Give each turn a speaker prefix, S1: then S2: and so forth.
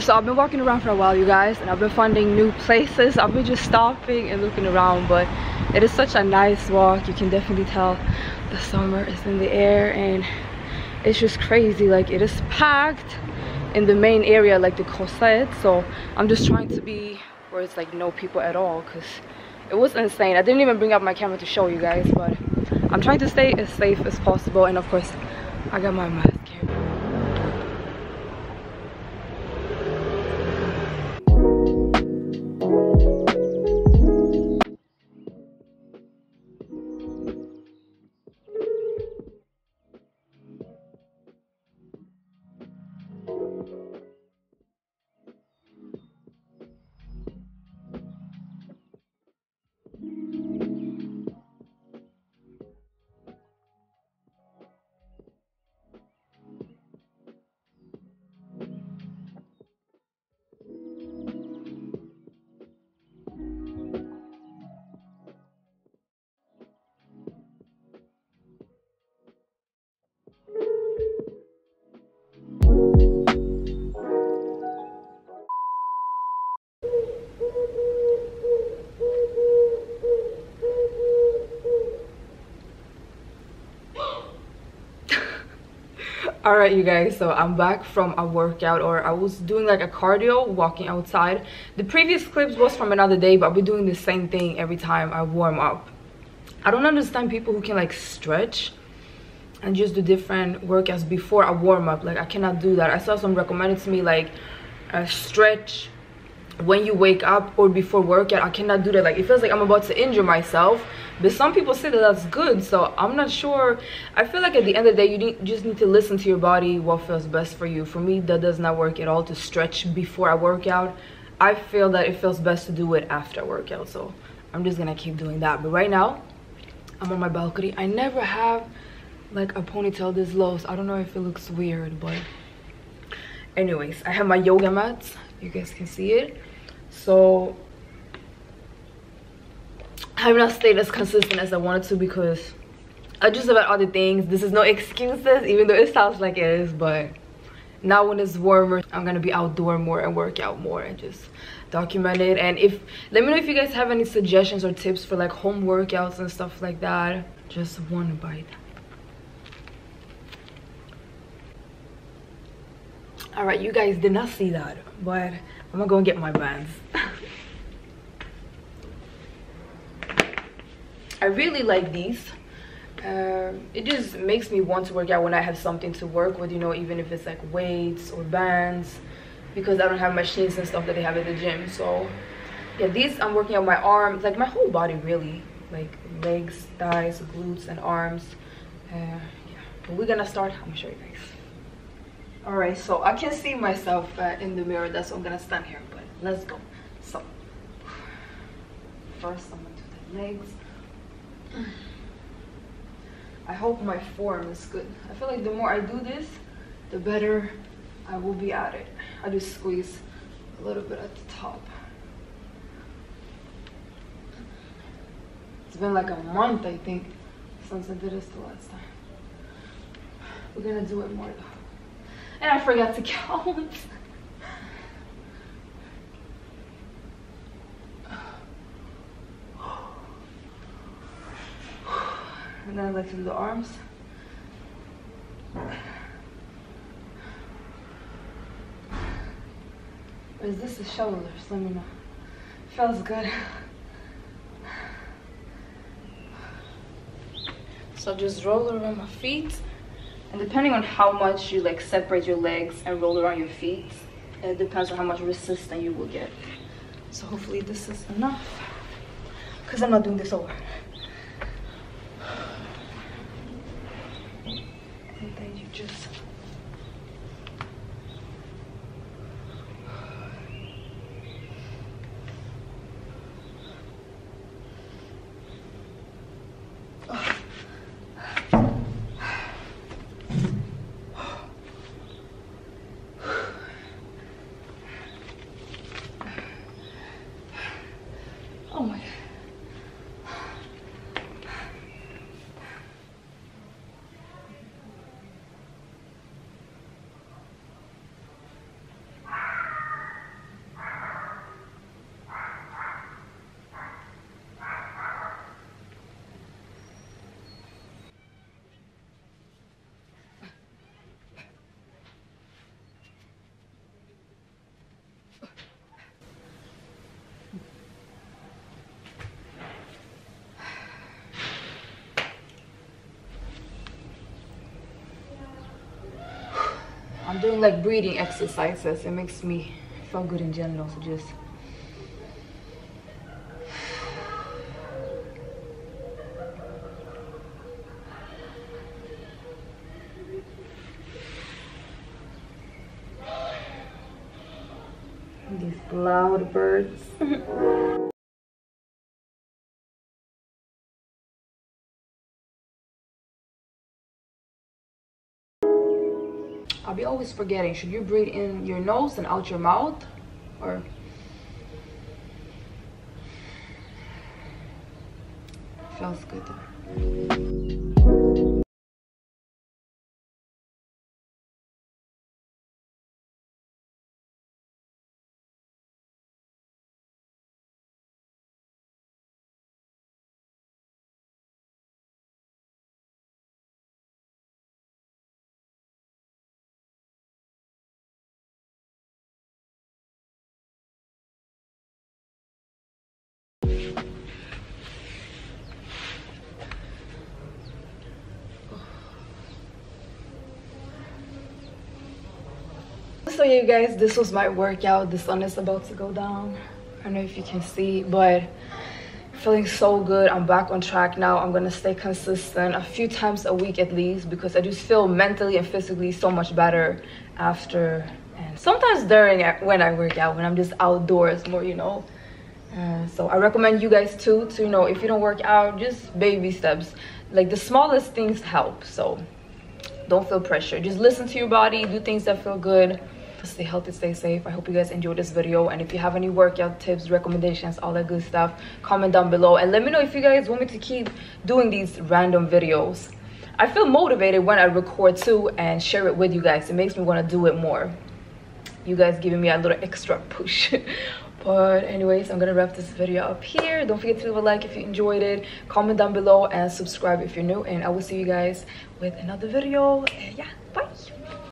S1: so i've been walking around for a while you guys and i've been finding new places. I've been just stopping and looking around but it is such a nice walk. You can definitely tell the summer is in the air and it's just crazy. Like it is packed in the main area like the Cosette so i'm just trying to be where it's like no people at all because it was insane. I didn't even bring up my camera to show you guys but i'm trying to stay as safe as possible and of course i got my mask all right you guys so i'm back from a workout or i was doing like a cardio walking outside. The previous clips was from another day but be doing the same thing every time i warm up. I don't understand people who can like stretch and just do different workouts before i warm up. Like i cannot do that. I saw some recommended to me like a stretch when you wake up or before workout i cannot do that. Like it feels like i'm about to injure myself but some people say that that's good so i'm not sure. I feel like at the end of the day you need, just need to listen to your body what feels best for you. For me that does not work at all to stretch before i work out. I feel that it feels best to do it after workout so i'm just gonna keep doing that. But right now i'm on my balcony. I never have like a ponytail this low so i don't know if it looks weird but anyways i have my yoga mats. You guys can see it so I have not stayed as consistent as I wanted to because I just about other things. This is no excuses, even though it sounds like it is, but now when it's warmer, I'm gonna be outdoor more and work out more and just document it. And if let me know if you guys have any suggestions or tips for like home workouts and stuff like that. Just one bite. All right, you guys did not see that, but I'm gonna go and get my bands. I really like these. Um, it just makes me want to work out when I have something to work with, you know, even if it's like weights or bands, because I don't have machines and stuff that they have at the gym. So, yeah, these I'm working on my arms, like my whole body really, like legs, thighs, glutes, and arms. Uh, yeah, but we're gonna start. I'm gonna show you guys all right so i can see myself uh, in the mirror. That's why i'm gonna stand here but let's go. So first i'm gonna do the legs. I hope my form is good. I feel like the more i do this the better i will be at it. I just squeeze a little bit at the top. It's been like a month i think since i did this the last time. We're gonna do it more though and I forgot to count. and then I like to do the arms. Is this the shoulders? Let me know. Feels good. So just roll around my feet and depending on how much you like separate your legs and roll around your feet it depends on how much resistance you will get. So hopefully this is enough. Because i'm not doing this over. And then you just I'm doing like breathing exercises. It makes me feel good in general. So just these loud birds. I'll be always forgetting. Should you breathe in your nose and out your mouth? Or feels good so you guys this was my workout. The sun is about to go down. I don't know if you can see but feeling so good. I'm back on track now. I'm gonna stay consistent a few times a week at least because i just feel mentally and physically so much better after and sometimes during when i work out when i'm just outdoors more you know. Uh, so i recommend you guys too to you know if you don't work out just baby steps. Like the smallest things help so don't feel pressure. Just listen to your body do things that feel good stay healthy stay safe. I hope you guys enjoyed this video. And if you have any workout tips recommendations all that good stuff comment down below. And let me know if you guys want me to keep doing these random videos. I feel motivated when i record too and share it with you guys. It makes me want to do it more. You guys giving me a little extra push. But anyways i'm gonna wrap this video up here. Don't forget to leave a like if you enjoyed it. Comment down below and subscribe if you're new. And i will see you guys with another video. And yeah bye